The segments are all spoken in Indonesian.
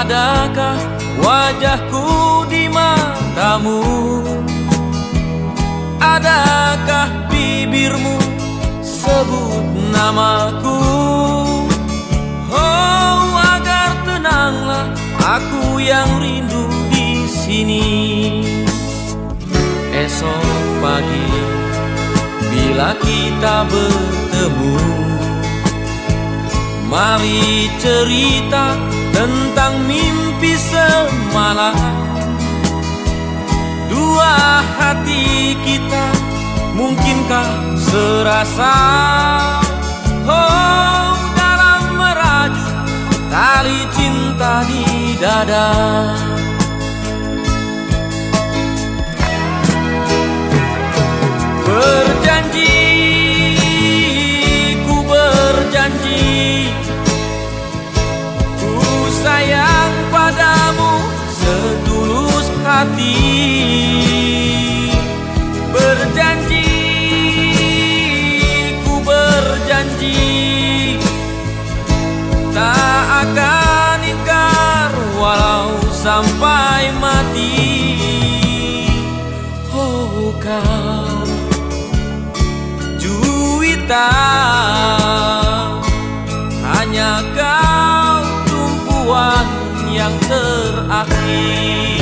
adakah wajahku di matamu? Adakah bibirmu sebut namaku? Oh agar tenanglah aku yang rindu di sini. Esok pagi bila kita bertemu Mari cerita tentang mimpi semalam. Dua hati kita mungkinkah serasa? Oh dalam merajut tali cinta di dada. Berjanji, hati. Berjanji, ku berjanji Tak akan ingkar walau sampai mati. Oh kau Juwita Hanya kau tumpuan yang terakhir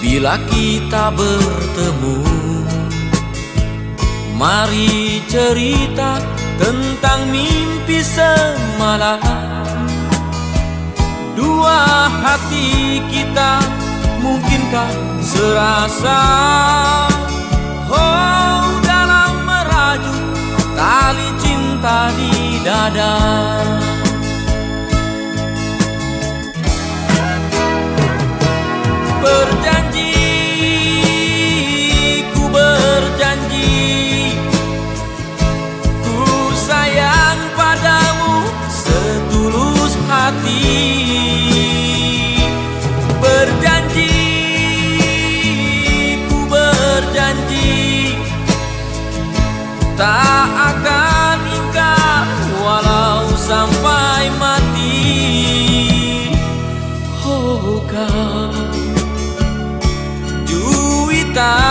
Bila kita bertemu Mari cerita tentang mimpi semalam. Dua hati kita mungkinkah serasa? Oh dalam merajut tali cinta di dada. Berjanji Juwita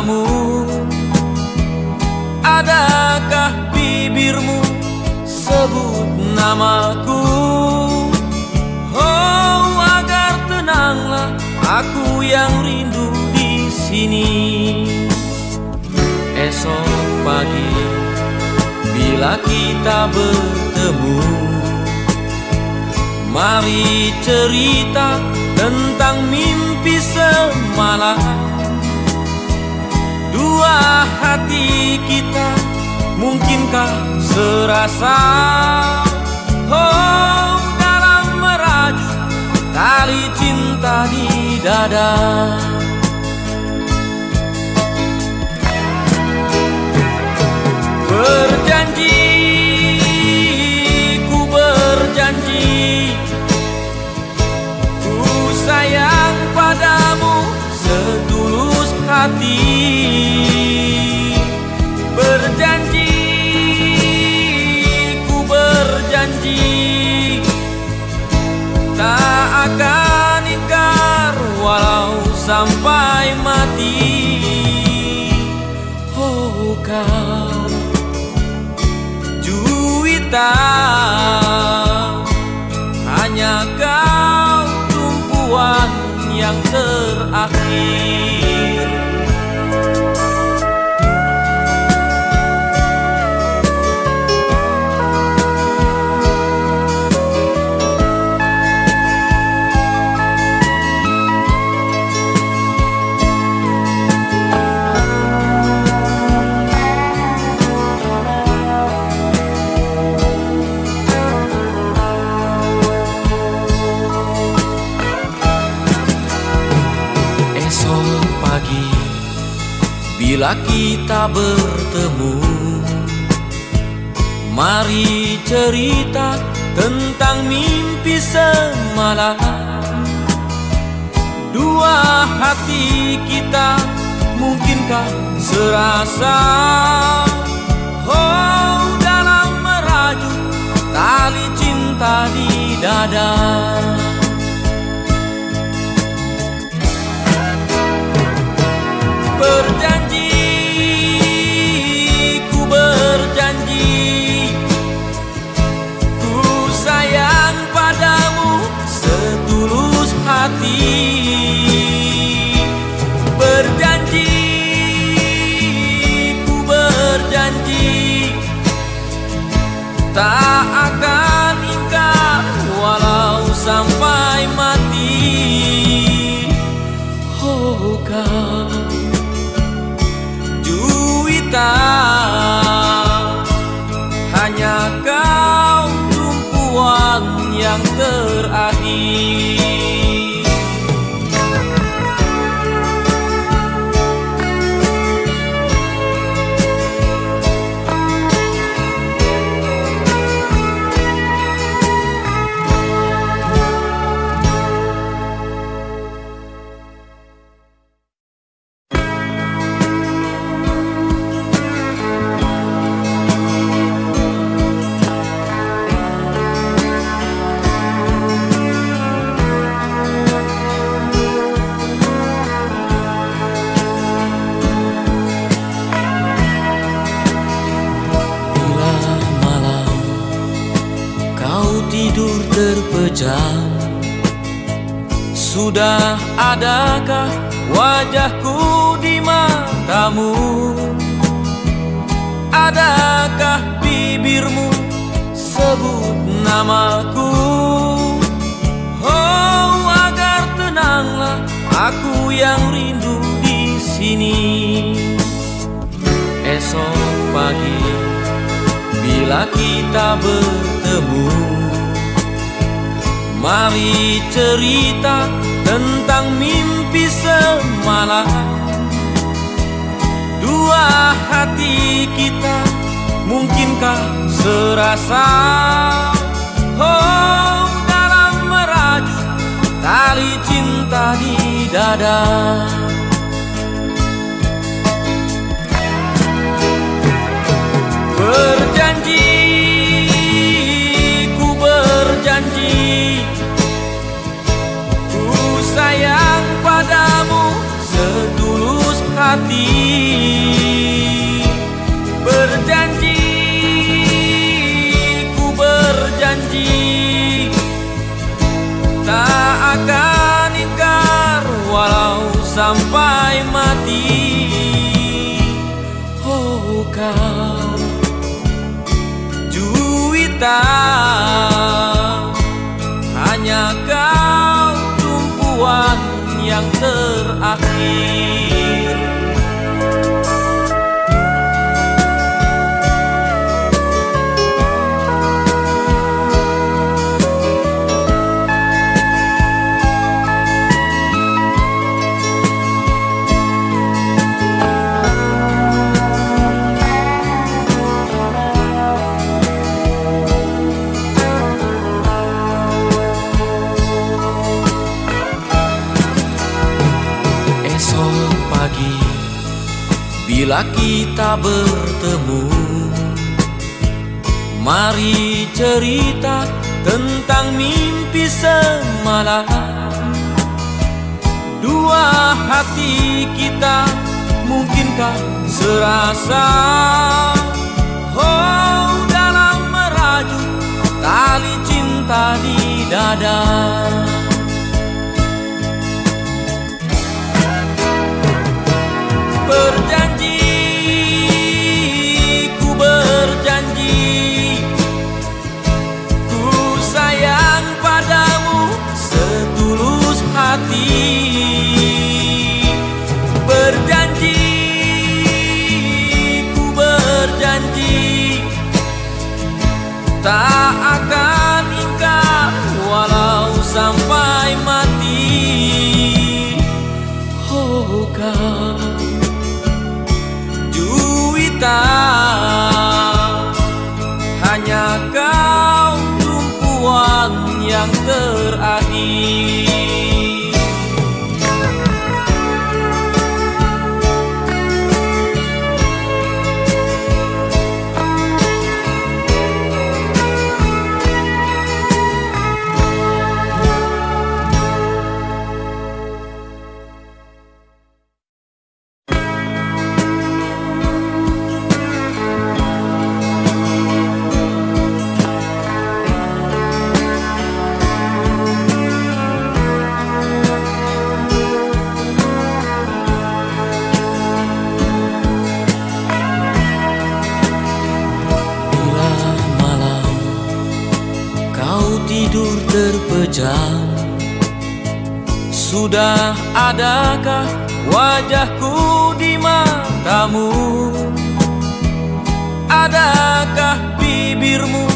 matamu Adakah bibirmu sebut namaku? Oh agar tenanglah aku yang rindu di sini. Esok pagi bila kita bertemu Mari cerita tentang mimpi semalam dua hati kita mungkinkah serasa? Oh dalam merajut tali cinta di dada. Berjanji ku berjanji. Ku sayang padamu setulus hati. Terakhir Bila kita bertemu Mari cerita tentang mimpi semalam. Dua hati kita mungkinkah serasa? Oh dalam merajut tali cinta di dada. Berjanji terakhir Bila sebut namaku. Oh agar tenanglah aku yang rindu di sini. Esok pagi Bila kita bertemu Mari cerita tentang mimpi semalam. Dua hati kita mungkinkah serasa di dada Berjanji, ku berjanji Ku sayang padamu setulus hati Bila kita bertemu Mari cerita tentang mimpi semalam. Dua hati kita mungkinkah serasa? Oh dalam merajut tali cinta di dada. Berjanji, terakhir adakah wajahku di matamu? Adakah bibirmu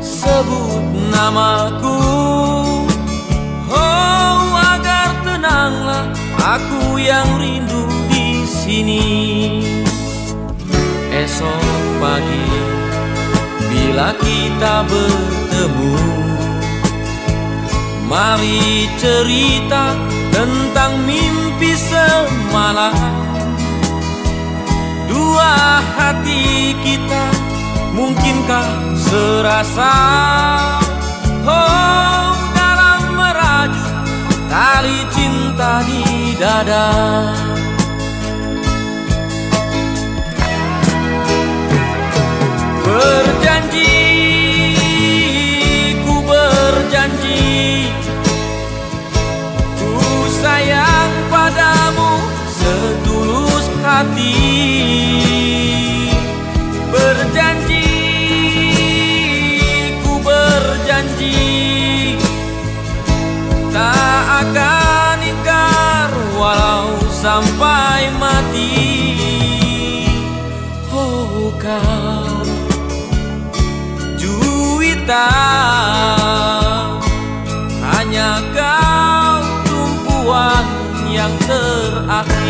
sebut namaku? Oh agar tenanglah aku yang rindu di sini. Esok pagi Bila kita bertemu Mari cerita tentang mimpi semalam. Dua hati kita mungkinkah serasa? Oh dalam merajut tali cinta di dada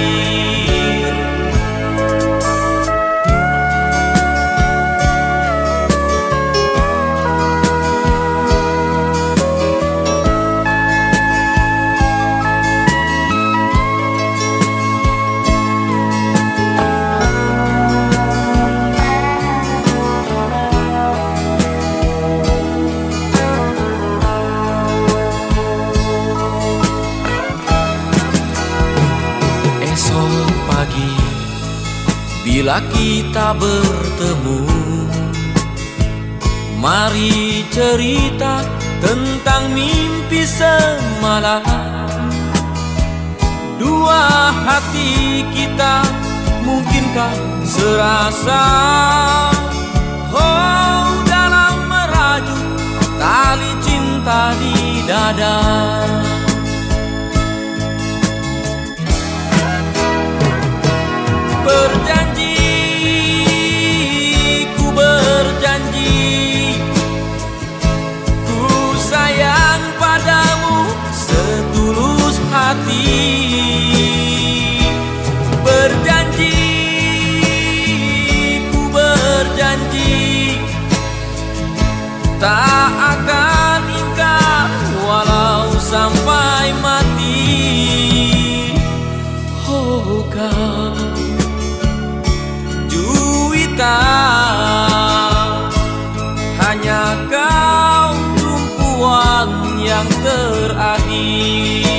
terakhir Bila kita bertemu Mari cerita tentang mimpi semalam. Dua hati kita mungkinkah serasa? Oh dalam merajut tali cinta di dada. Berjanji, berarti